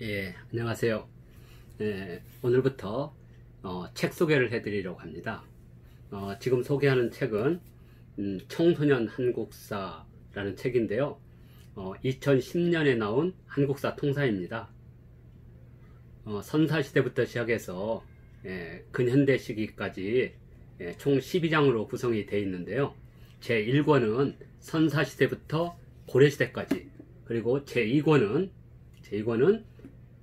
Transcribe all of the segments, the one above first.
예, 안녕하세요. 예, 오늘부터 어, 책 소개를 해드리려고 합니다. 어, 지금 소개하는 책은 음, 청소년 한국사라는 책인데요. 어, 2010년에 나온 한국사 통사입니다. 어, 선사시대부터 시작해서 예, 근현대 시기까지 예, 총 12장으로 구성이 되어 있는데요. 제1권은 선사시대부터 고려시대까지 그리고 제2권은 제2권은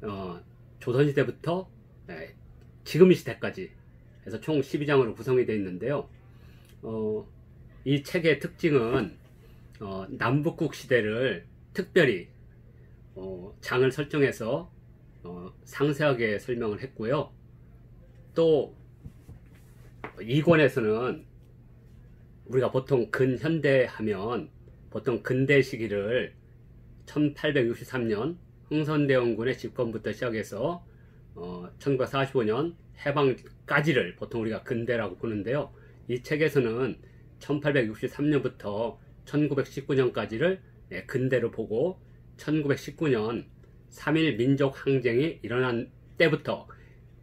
어, 조선시대부터 네, 지금 이 시대까지 해서 총 12장으로 구성이 되어 있는데요. 어, 이 책의 특징은 어, 남북국 시대를 특별히 어, 장을 설정해서 어, 상세하게 설명을 했고요. 또 이권에서는 우리가 보통 근현대 하면 보통 근대 시기를 1863년 흥선대원군의 집권부터 시작해서 어, 1945년 해방까지를 보통 우리가 근대라고 보는데요. 이 책에서는 1863년부터 1919년까지를 예, 근대로 보고 1919년 3.1 민족 항쟁이 일어난 때부터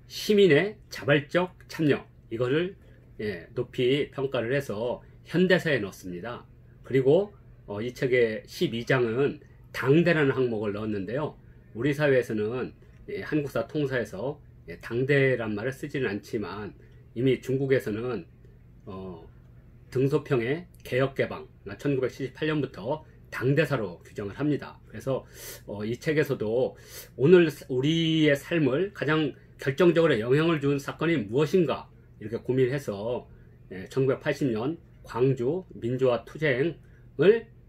시민의 자발적 참여 이거를 예, 높이 평가를 해서 현대사에 넣습니다. 그리고 어, 이 책의 12장은 당대라는 항목을 넣었는데요. 우리 사회에서는 예, 한국사 통사에서 예, 당대란 말을 쓰지는 않지만 이미 중국에서는 어, 등소평의 개혁개방 1978년부터 당대사로 규정을 합니다. 그래서 어, 이 책에서도 오늘 우리의 삶을 가장 결정적으로 영향을 준 사건이 무엇인가 이렇게 고민해서 예, 1980년 광주 민주화 투쟁을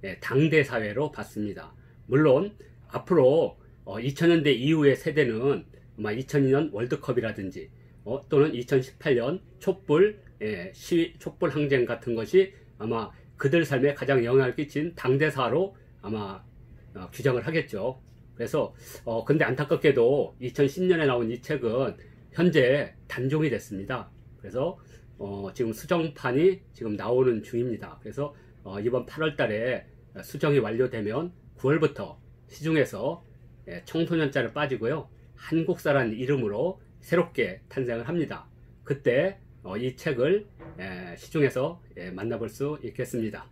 예, 당대 사회로 봤습니다. 물론 앞으로 어, 2000년대 이후의 세대는 아마 2002년 월드컵이라든지 어, 또는 2018년 촛불 예, 시위, 촛불 항쟁 같은 것이 아마 그들 삶에 가장 영향을 끼친 당대사로 아마 어, 규정을 하겠죠. 그래서 어, 근데 안타깝게도 2010년에 나온 이 책은 현재 단종이 됐습니다. 그래서 어, 지금 수정판이 지금 나오는 중입니다. 그래서 어, 이번 8월 달에 수정이 완료되면 9월부터 시중에서 예, 청소년자를 빠지고요. 한국사라는 이름으로 새롭게 탄생을 합니다. 그때 어, 이 책을 예, 시중에서 예, 만나볼 수 있겠습니다.